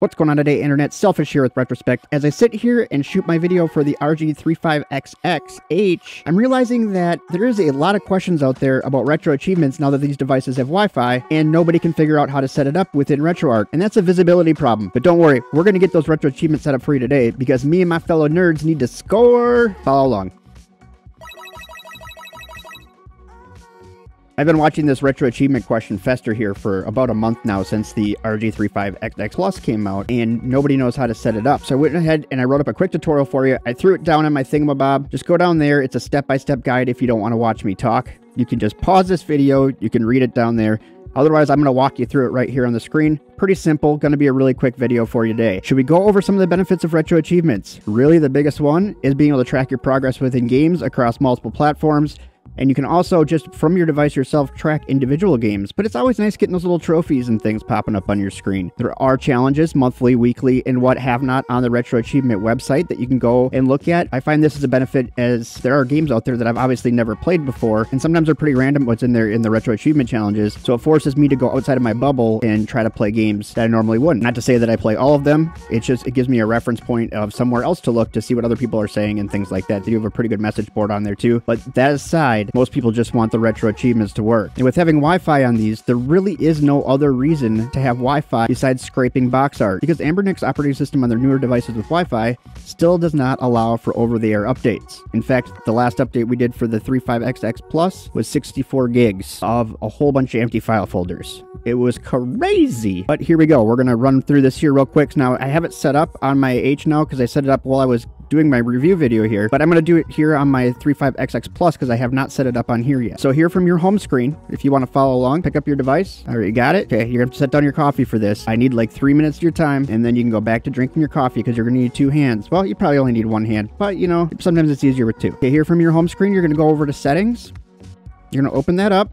What's going on today, Internet? Selfish here with RetroSpecd. As I sit here and shoot my video for the RG35XXH, I'm realizing that there is a lot of questions out there about retro achievements now that these devices have Wi-Fi, and nobody can figure out how to set it up within RetroArch, and that's a visibility problem. But don't worry, we're going to get those retro achievements set up for you today, because me and my fellow nerds need to score. Follow along. I've been watching this retro achievement question fester here for about a month now since the RG35XX Plus came out, and nobody knows how to set it up. So I went ahead and I wrote up a quick tutorial for you. I threw it down on my thingamabob. Just go down there. It's a step-by-step -step guide if you don't want to watch me talk. You can just pause this video. You can read it down there. Otherwise, I'm going to walk you through it right here on the screen. Pretty simple, going to be a really quick video for you today. Should we go over some of the benefits of retro achievements? Really, the biggest one is being able to track your progress within games across multiple platforms. And you can also just from your device yourself track individual games, but it's always nice getting those little trophies and things popping up on your screen. There are challenges monthly, weekly, and what have not on the Retro Achievement website that you can go and look at. I find this is a benefit as there are games out there that I've obviously never played before, and sometimes they're pretty random what's in there in the Retro Achievement challenges. So it forces me to go outside of my bubble and try to play games that I normally wouldn't. Not to say that I play all of them, it's just it gives me a reference point of somewhere else to look to see what other people are saying and things like that. They do have a pretty good message board on there too. But that aside, most people just want the retro achievements to work. And with having Wi-Fi on these, there really is no other reason to have Wi-Fi besides scraping box art, because Anbernic's operating system on their newer devices with Wi-Fi still does not allow for over-the-air updates. In fact, the last update we did for the 35XX Plus was 64 gigs of a whole bunch of empty file folders. It was crazy. But here we go. We're going to run through this here real quick. Now, I have it set up on my H now because I set it up while I was doing my review video here, but I'm going to do it here on my 35XX Plus because I have not set it up on here yet. So here from your home screen, if you want to follow along, pick up your device. All right, you got it? Okay, you're going to set down your coffee for this. I need like three minutes of your time, and then you can go back to drinking your coffee because you're going to need two hands. Well, you probably only need one hand, but you know, sometimes it's easier with two. Okay, here from your home screen, you're going to go over to settings. You're going to open that up.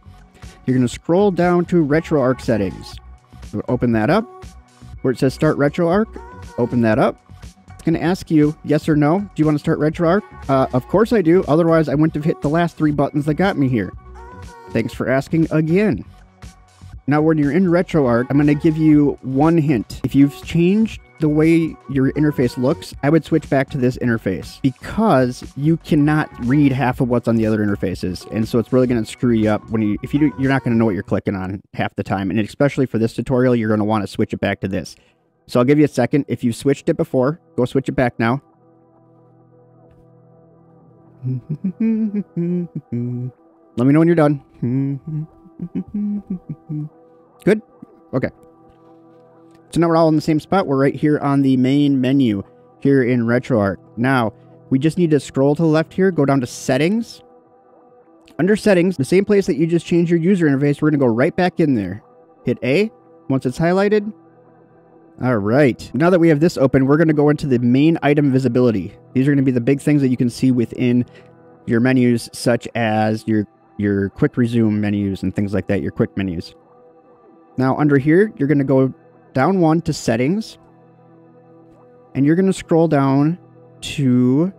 You're going to scroll down to RetroArch settings. Open that up. Where it says start RetroArch, open that up going to ask you yes or no. Do you want to start RetroArch? Uh, of course I do. Otherwise, I wouldn't have hit the last three buttons that got me here. Thanks for asking again. Now, when you're in RetroArch, I'm going to give you one hint. If you've changed the way your interface looks, I would switch back to this interface because you cannot read half of what's on the other interfaces. And so it's really going to screw you up when you, if you do, you're not going to know what you're clicking on half the time. And especially for this tutorial, you're going to want to switch it back to this. So I'll give you a second. If you've switched it before, go switch it back now. Let me know when you're done. Good? Okay. So now we're all in the same spot. We're right here on the main menu here in RetroArch. Now, we just need to scroll to the left here, go down to Settings. Under Settings, the same place that you just changed your user interface, we're going to go right back in there. Hit A. Once it's highlighted, all right. Now that we have this open, we're going to go into the main item visibility. These are going to be the big things that you can see within your menus, such as your, your quick resume menus and things like that, your quick menus. Now, under here, you're going to go down one to settings, and you're going to scroll down to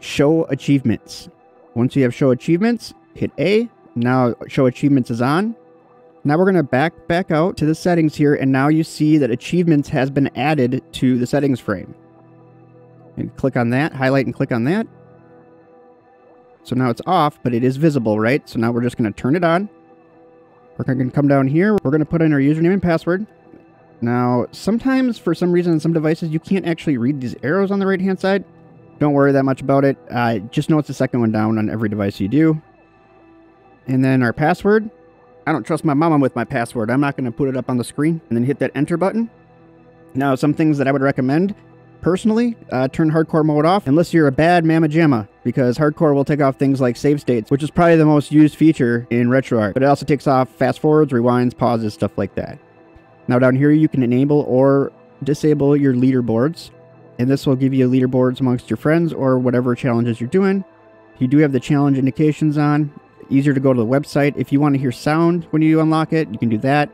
show achievements. Once you have show achievements, hit A. Now, show achievements is on. Now we're going to back back out to the settings here, and now you see that achievements has been added to the settings frame. And click on that, highlight and click on that. So now it's off, but it is visible, right? So now we're just going to turn it on. We're going to come down here. We're going to put in our username and password. Now, sometimes for some reason on some devices, you can't actually read these arrows on the right-hand side. Don't worry that much about it. Uh, just know it's the second one down on every device you do. And then our password. I don't trust my mama with my password. I'm not going to put it up on the screen and then hit that enter button. Now, some things that I would recommend personally, uh, turn hardcore mode off unless you're a bad mamma jamma, because hardcore will take off things like save states, which is probably the most used feature in RetroArch, but it also takes off fast forwards, rewinds, pauses, stuff like that. Now down here you can enable or disable your leaderboards, and this will give you leaderboards amongst your friends or whatever challenges you're doing. You do have the challenge indications on, easier to go to the website. If you want to hear sound when you unlock it, you can do that.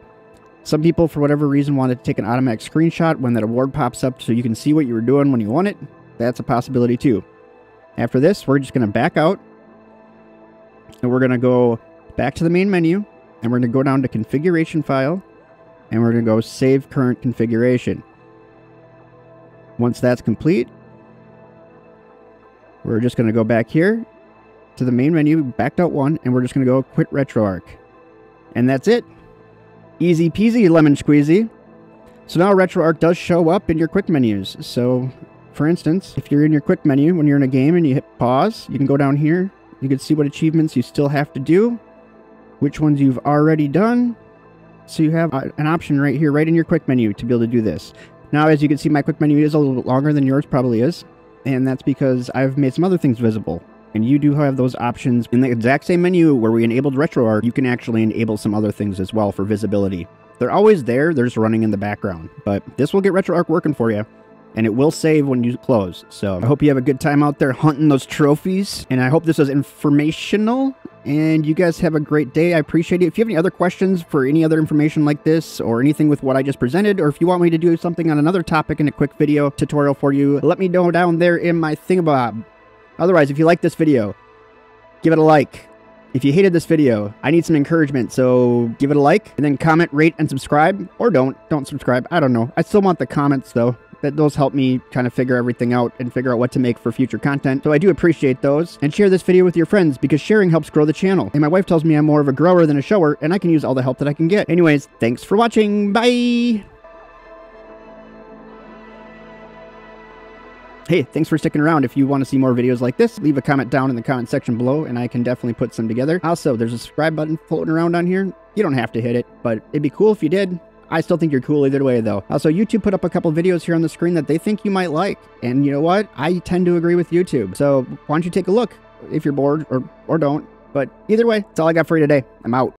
Some people, for whatever reason, wanted to take an automatic screenshot when that award pops up so you can see what you were doing when you won it. That's a possibility too. After this, we're just going to back out. And we're going to go back to the main menu. And we're going to go down to configuration file. And we're going to go save current configuration. Once that's complete, we're just going to go back here to the main menu, backed out one, and we're just going to go quit RetroArch. And that's it. Easy peasy lemon squeezy. So now RetroArch does show up in your quick menus. So, for instance, if you're in your quick menu when you're in a game and you hit pause, you can go down here. You can see what achievements you still have to do, which ones you've already done. So you have uh, an option right here, right in your quick menu to be able to do this. Now, as you can see, my quick menu is a little bit longer than yours probably is. And that's because I've made some other things visible. And you do have those options in the exact same menu where we enabled RetroArch. You can actually enable some other things as well for visibility. They're always there, they're just running in the background. But this will get RetroArch working for you and it will save when you close. So I hope you have a good time out there hunting those trophies, and I hope this was informational. And you guys have a great day. I appreciate it. If you have any other questions for any other information like this or anything with what I just presented, or if you want me to do something on another topic in a quick video tutorial for you, let me know down there in my thingamabob. Otherwise, if you like this video, give it a like. If you hated this video, I need some encouragement, so give it a like, and then comment, rate, and subscribe. Or don't. Don't subscribe. I don't know. I still want the comments, though that those help me kind of figure everything out and figure out what to make for future content. So I do appreciate those. And share this video with your friends because sharing helps grow the channel. And my wife tells me I'm more of a grower than a shower and I can use all the help that I can get. Anyways, thanks for watching. Bye! Hey, thanks for sticking around. If you want to see more videos like this, leave a comment down in the comment section below and I can definitely put some together. Also, there's a subscribe button floating around on here. You don't have to hit it, but it'd be cool if you did. I still think you're cool either way, though. Also, YouTube put up a couple videos here on the screen that they think you might like. And you know what? I tend to agree with YouTube. So why don't you take a look if you're bored or, or don't. But either way, that's all I got for you today. I'm out.